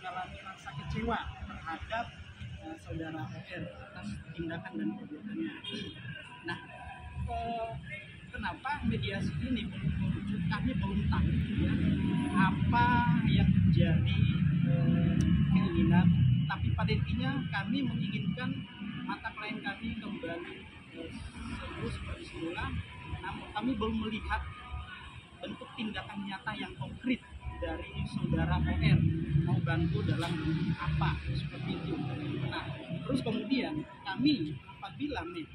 merasa kecewa terhadap uh, saudara OR atas tindakan dan perbuatannya. Nah, eh, kenapa mediasi ini? Kami belum tahu ya apa yang menjadi eh, keinginan. Tapi pada intinya kami menginginkan mata klien kami kembali eh, sembuh seperti semula. Namun kami belum melihat bentuk tindakan dari saudara OR mau bantu dalam apa seperti itu. Nah, terus kemudian kami apabila nih